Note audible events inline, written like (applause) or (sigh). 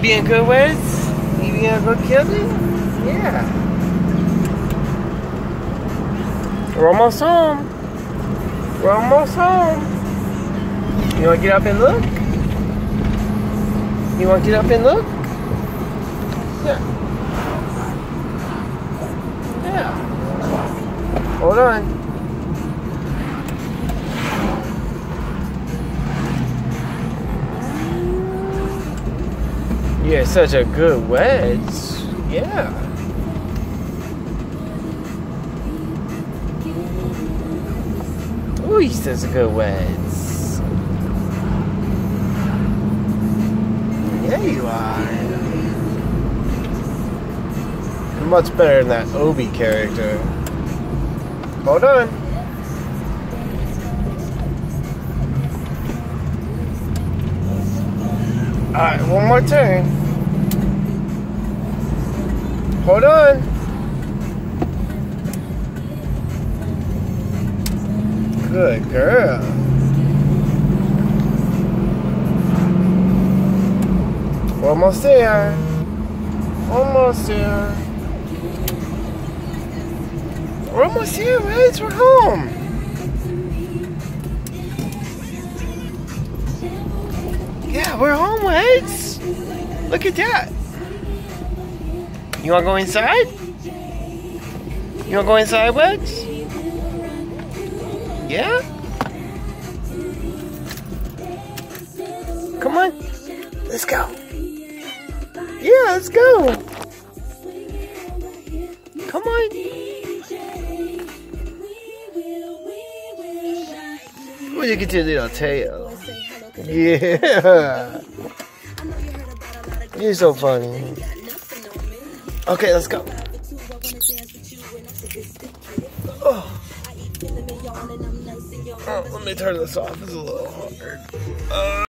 You being good, Wes? You being a good kid? Yeah. We're almost home. We're almost home. You want to get up and look? You want to get up and look? Yeah. Yeah. Hold on. You're such a good wedge. Yeah. Ooh, he's such a good wedge. Yeah, you are. Much better than that Obi character. Hold on. Alright, one more turn. Hold on. Good girl. Almost there. Almost there. We're almost here, Reds. We're home. Yeah, we're home, Reds. Look at that. You wanna go inside? You wanna go inside, Wedge? Yeah? Come on. Let's go. Yeah, let's go. Come on. Well, you get your little tail. Yeah. (laughs) You're so funny. Okay, let's go. Oh. oh let me turn this off. It's a little hard. Uh.